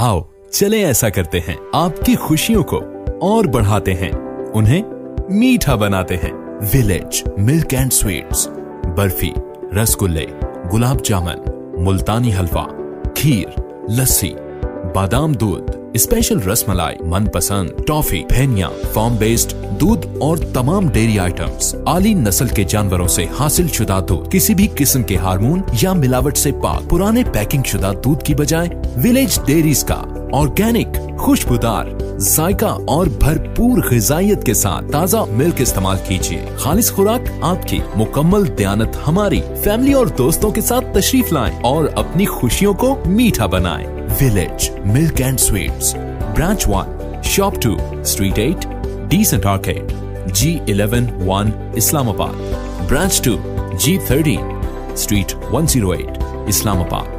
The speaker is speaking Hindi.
आओ, चले ऐसा करते हैं। आपकी खुशियों को और बढ़ाते हैं। उन्हें मीठा बनाते हैं। Village milk and sweets barfi, रसगुल्ले, गुलाब जामुन, मुल्तानी हलवा, खीर, लस्सी, बादाम दूध स्पेशल रस रसमलाई, मनपसंद, टॉफी फेनिया फॉर्म बेस्ड दूध और तमाम डेयरी आइटम्स। आली नस्ल के जानवरों से हासिल शुदा दूध, किसी भी किस्म के हार्मोन या मिलावट से पाक, पुराने पैकिंग शुदा दूध की बजाय विलेज डेयरीज का ऑर्गेनिक, खुशबूदार, जायका और भरपूर गजाइत के साथ ताज़ा मिल्क इस्तेमाल कीजिए। खालिश खुराक आपकी मुकम्मल दयानत हमारी फैमिली और दोस्तों के साथ तशरीफ़ लाएँ और अपनी खुशियों को मीठा बनाएँ। Village Milk and Sweets, Branch 1, Shop 2, Street 8, Decent Arcade, G11 1, Islamabad, Branch 2, G30, Street 108, Islamabad.